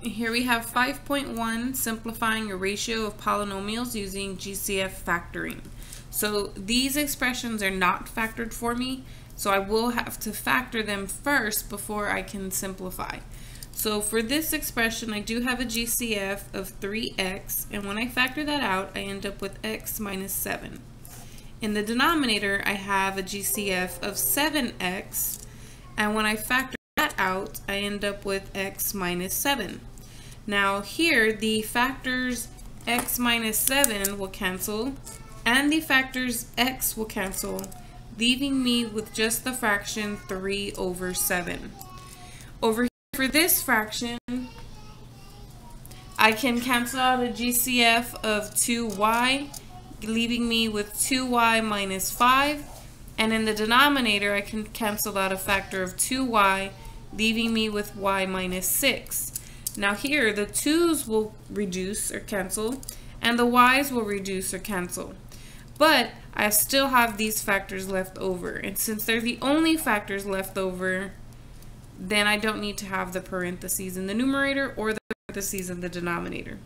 Here we have 5.1, simplifying a ratio of polynomials using GCF factoring. So these expressions are not factored for me, so I will have to factor them first before I can simplify. So for this expression, I do have a GCF of 3x, and when I factor that out, I end up with x minus 7. In the denominator, I have a GCF of 7x, and when I factor out, I end up with x minus 7. Now here, the factors x minus 7 will cancel, and the factors x will cancel, leaving me with just the fraction 3 over 7. Over here, for this fraction, I can cancel out a GCF of 2y, leaving me with 2y minus 5. And in the denominator, I can cancel out a factor of 2y, leaving me with y minus 6. Now here, the 2's will reduce or cancel, and the y's will reduce or cancel. But I still have these factors left over. And since they're the only factors left over, then I don't need to have the parentheses in the numerator or the parentheses in the denominator.